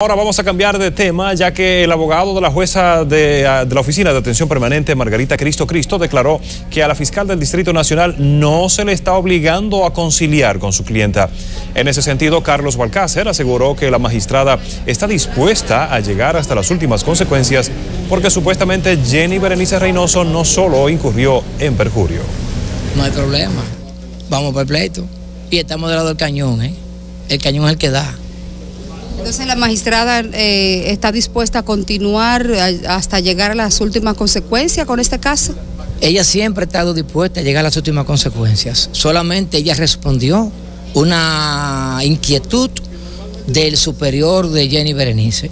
Ahora vamos a cambiar de tema, ya que el abogado de la jueza de, ah, de, la Oficina de Atención Permanente, Margarita Cristo Cristo, declaró que a la fiscal del Distrito Nacional no se le está obligando a conciliar con su clienta. En ese sentido, Carlos Balcácer aseguró que la magistrada está dispuesta a llegar hasta las últimas consecuencias porque supuestamente Jenny Berenice Reynoso no solo incurrió en perjurio. No hay problema, vamos por el pleito y estamos del lado del cañón, ¿eh? el cañón es el que da. Entonces la magistrada eh, está dispuesta a continuar hasta llegar a las últimas consecuencias con este caso. Ella siempre ha estado dispuesta a llegar a las últimas consecuencias. Solamente ella respondió una inquietud del superior de Jenny Berenice.